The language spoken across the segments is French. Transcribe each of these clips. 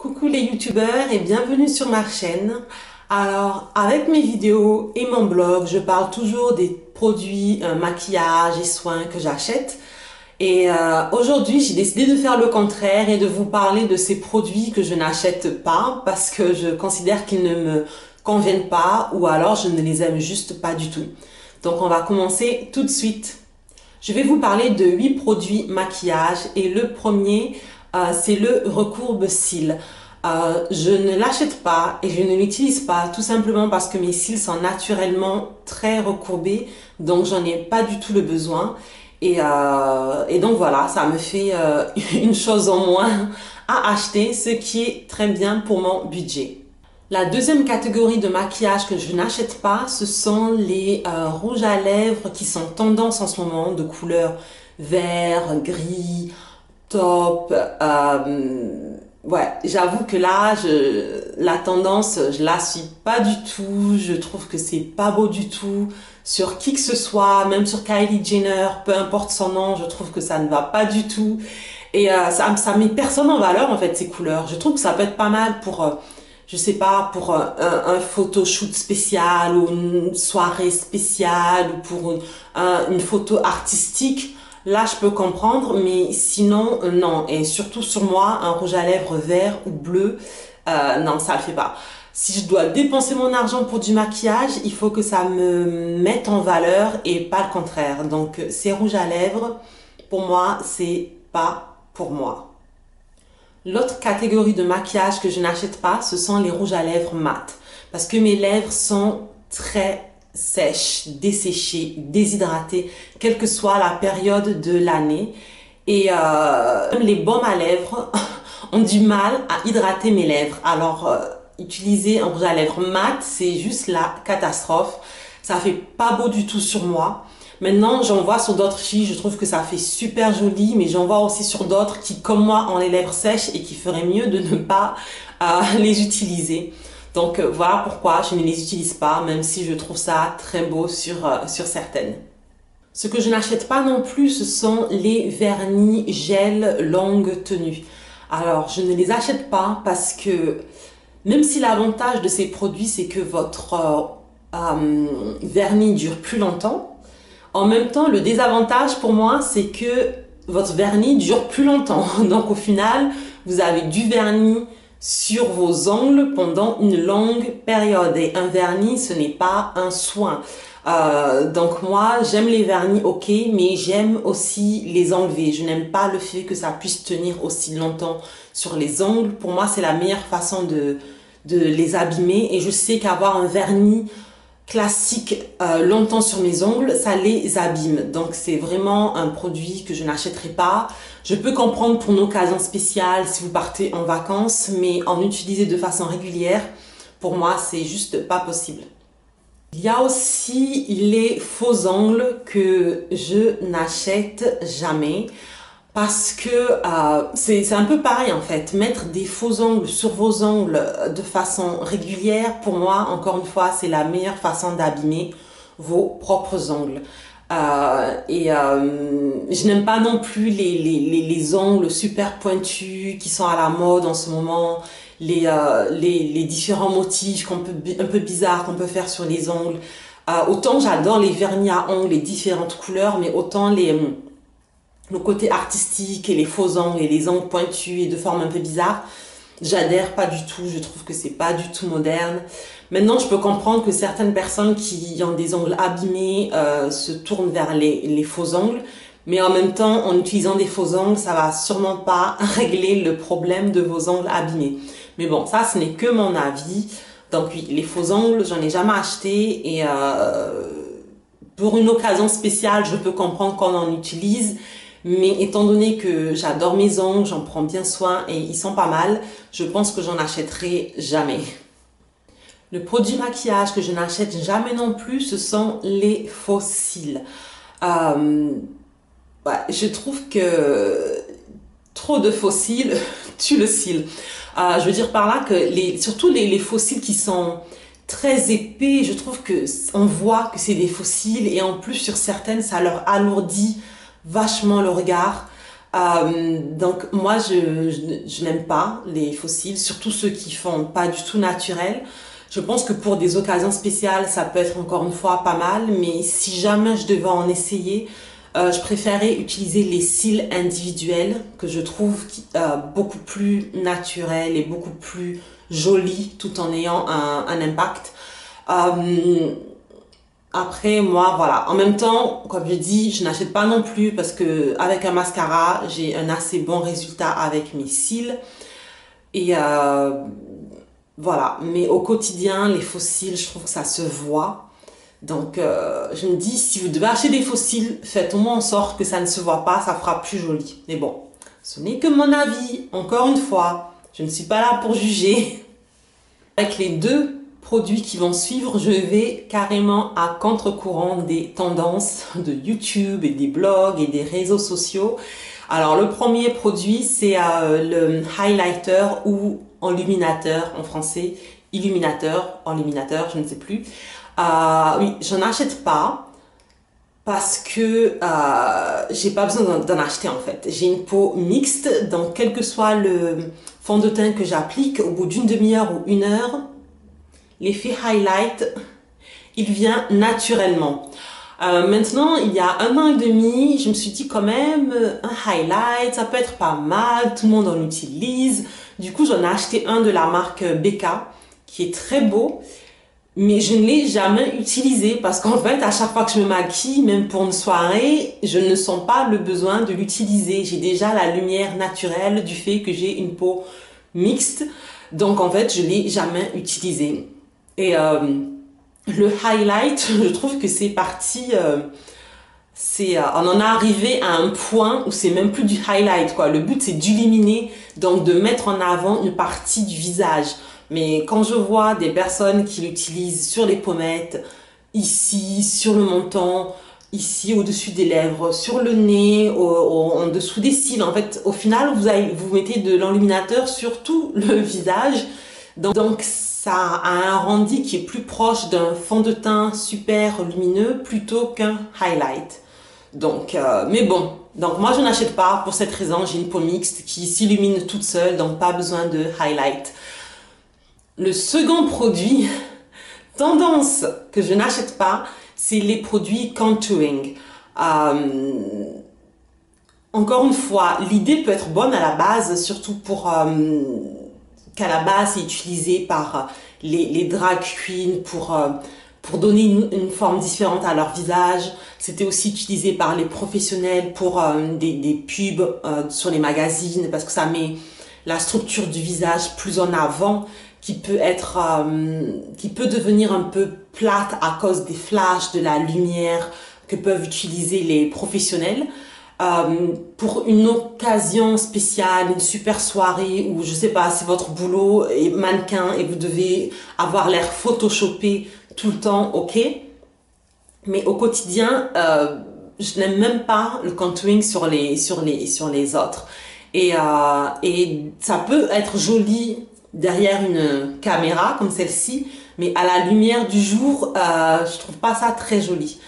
Coucou les youtubeurs et bienvenue sur ma chaîne. Alors avec mes vidéos et mon blog, je parle toujours des produits euh, maquillage et soins que j'achète. Et euh, aujourd'hui, j'ai décidé de faire le contraire et de vous parler de ces produits que je n'achète pas parce que je considère qu'ils ne me conviennent pas ou alors je ne les aime juste pas du tout. Donc on va commencer tout de suite. Je vais vous parler de 8 produits maquillage et le premier, euh, c'est le recourbe cils. Euh, je ne l'achète pas et je ne l'utilise pas tout simplement parce que mes cils sont naturellement très recourbés, donc j'en ai pas du tout le besoin. Et, euh, et donc voilà, ça me fait une chose en moins à acheter, ce qui est très bien pour mon budget. La deuxième catégorie de maquillage que je n'achète pas, ce sont les rouges à lèvres qui sont tendance en ce moment de couleur vert, gris, top. Euh, ouais, j'avoue que là, je, la tendance, je la suis pas du tout. Je trouve que c'est pas beau du tout. Sur qui que ce soit, même sur Kylie Jenner, peu importe son nom, je trouve que ça ne va pas du tout. Et euh, ça, ça met personne en valeur en fait ces couleurs. Je trouve que ça peut être pas mal pour je sais pas, pour un, un photoshoot spécial ou une soirée spéciale ou pour une photo artistique, là je peux comprendre, mais sinon non. Et surtout sur moi, un rouge à lèvres vert ou bleu, euh, non, ça le fait pas. Si je dois dépenser mon argent pour du maquillage, il faut que ça me mette en valeur et pas le contraire. Donc ces rouges à lèvres, pour moi, c'est pas pour moi. L'autre catégorie de maquillage que je n'achète pas, ce sont les rouges à lèvres mat. Parce que mes lèvres sont très sèches, desséchées, déshydratées, quelle que soit la période de l'année. Et euh, les baumes à lèvres ont du mal à hydrater mes lèvres. Alors, euh, utiliser un rouge à lèvres mat, c'est juste la catastrophe. Ça fait pas beau du tout sur moi. Maintenant, j'en vois sur d'autres filles, je trouve que ça fait super joli, mais j'en vois aussi sur d'autres qui, comme moi, ont les lèvres sèches et qui feraient mieux de ne pas euh, les utiliser. Donc euh, voilà pourquoi je ne les utilise pas, même si je trouve ça très beau sur, euh, sur certaines. Ce que je n'achète pas non plus, ce sont les vernis gel longue tenue. Alors, je ne les achète pas parce que même si l'avantage de ces produits, c'est que votre vernis dure plus longtemps, en même temps, le désavantage pour moi, c'est que votre vernis dure plus longtemps. Donc au final, vous avez du vernis sur vos ongles pendant une longue période. Et un vernis, ce n'est pas un soin. Euh, donc moi, j'aime les vernis, ok, mais j'aime aussi les enlever. Je n'aime pas le fait que ça puisse tenir aussi longtemps sur les ongles. Pour moi, c'est la meilleure façon de, de les abîmer. Et je sais qu'avoir un vernis classique euh, longtemps sur mes ongles, ça les abîme. Donc c'est vraiment un produit que je n'achèterai pas. Je peux comprendre pour une occasion spéciale si vous partez en vacances, mais en utiliser de façon régulière, pour moi c'est juste pas possible. Il y a aussi les faux ongles que je n'achète jamais parce que euh, c'est un peu pareil en fait. Mettre des faux ongles sur vos ongles de façon régulière, pour moi, encore une fois, c'est la meilleure façon d'abîmer vos propres ongles. Euh, et euh, je n'aime pas non plus les, les, les, ongles super pointus qui sont à la mode en ce moment, les, euh, les, les différents motifs qu'on peut, un peu bizarres qu'on peut faire sur les ongles. Euh, autant j'adore les vernis à ongles, les différentes couleurs, mais autant les le côté artistique et les faux angles et les angles pointus et de forme un peu bizarre, j'adhère pas du tout. Je trouve que c'est pas du tout moderne. Maintenant, je peux comprendre que certaines personnes qui ont des ongles abîmés euh, se tournent vers les, les faux angles. Mais en même temps, en utilisant des faux ongles, ça va sûrement pas régler le problème de vos ongles abîmés. Mais bon, ça, ce n'est que mon avis. Donc oui, les faux ongles, j'en ai jamais acheté et euh, pour une occasion spéciale, je peux comprendre qu'on en utilise. Mais étant donné que j'adore mes ongles, j'en prends bien soin et ils sont pas mal, je pense que j'en achèterai jamais. Le produit maquillage que je n'achète jamais non plus, ce sont les fossiles. Euh, je trouve que trop de fossiles tue le cil. Euh, je veux dire par là que surtout les, les fossiles qui sont très épais, je trouve que on voit que c'est des fossiles et en plus sur certaines ça leur alourdit vachement le regard. Euh, donc moi, je, je, n'aime pas les fossiles, surtout ceux qui font pas du tout naturel. Je pense que pour des occasions spéciales, ça peut être encore une fois pas mal, mais si jamais je devais en essayer, euh, je préférais utiliser les cils individuels que je trouve euh, beaucoup plus naturels et beaucoup plus jolis tout en ayant un, impact. Après, moi, voilà. En même temps, comme je dis, je n'achète pas non plus parce que avec un mascara, j'ai un assez bon résultat avec mes cils. Et euh, voilà. Mais au quotidien, les fossiles, je trouve que ça se voit. Donc, euh, je me dis, si vous devez acheter des fossiles, faites au moins en sorte que ça ne se voit pas, ça fera plus joli. Mais bon, ce n'est que mon avis. Encore une fois, je ne suis pas là pour juger. Avec les deux produits qui vont suivre, je vais carrément à contre-courant des tendances de YouTube et des blogs et des réseaux sociaux. Alors le premier produit, c'est euh, le highlighter ou enluminateur en français, illuminateur, enluminateur, je ne sais plus. Euh, oui, j'en achète pas parce que euh, j'ai pas besoin d'en acheter en fait. J'ai une peau mixte, donc quel que soit le fond de teint que j'applique, au bout d'une demi-heure ou une heure, l'effet highlight, il vient naturellement. Euh, maintenant, il y a un an et demi, je me suis dit quand même, un highlight, ça peut être pas mal, tout le monde en utilise. Du coup, j'en ai acheté un de la marque BK, qui est très beau, mais je ne l'ai jamais utilisé parce qu'en fait, à chaque fois que je me maquille, même pour une soirée, je ne sens pas le besoin de l'utiliser. J'ai déjà la lumière naturelle du fait que j'ai une peau mixte. Donc en fait, je l'ai jamais utilisé. Et euh, le highlight, je trouve que c'est parti. Euh, c'est, euh, on en est arrivé à un point où c'est même plus du highlight quoi. Le but c'est d'illuminer, donc de mettre en avant une partie du visage. Mais quand je vois des personnes qui l'utilisent sur les pommettes, ici, sur le menton, ici au-dessus des lèvres, sur le nez, en dessous des cils. En fait, au final, vous, avez, vous mettez de l'enluminateur sur tout le visage. Donc, ça a un rendu qui est plus proche d'un fond de teint super lumineux plutôt qu'un highlight. Donc, euh, mais bon, donc moi je n'achète pas pour cette raison. J'ai une peau mixte qui s'illumine toute seule, donc pas besoin de highlight. Le second produit tendance que je n'achète pas, c'est les produits contouring. Euh, encore une fois, l'idée peut être bonne à la base, surtout pour euh, qu'à la base c'est utilisé par euh, les, les drag queens pour euh, pour donner une, forme différente à leur visage. C'était aussi utilisé par les professionnels pour euh, des, des, pubs sur les magazines parce que ça met la structure du visage plus en avant qui peut être qui peut devenir un peu plate à cause des flashs de la lumière que peuvent utiliser les professionnels euh, pour une occasion spéciale, une super soirée où je sais pas, c'est votre boulot et mannequin et vous devez avoir l'air photoshopé tout le temps, ok? Mais au quotidien, euh, je n'aime même pas le contouring sur les sur les sur les autres. Et euh, et ça peut être joli derrière une caméra comme celle-ci, mais à la lumière du jour, je trouve pas ça très joli.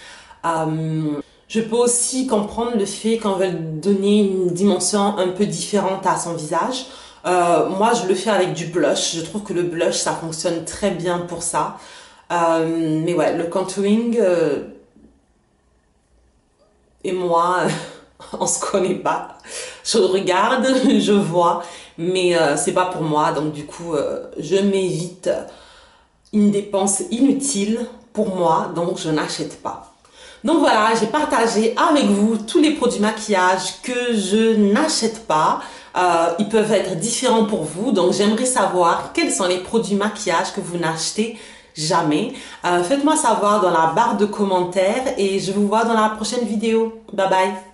Je peux aussi comprendre le fait qu'on veut donner une dimension un peu différente à son visage. Euh, moi, je le fais avec du blush. Je trouve que le blush, ça fonctionne très bien pour ça. Euh, mais ouais, le contouring euh, et moi, on se connaît pas. Je regarde, je vois, mais c'est pas pour moi. Donc du coup, je m'évite une dépense inutile pour moi, donc je n'achète pas. Donc voilà, j'ai partagé avec vous tous les produits maquillage que je n'achète pas. Euh, ils peuvent être différents pour vous, donc j'aimerais savoir quels sont les produits maquillage que vous n'achetez jamais. Euh, faites-moi savoir dans la barre de commentaires et je vous vois dans la prochaine vidéo. Bye bye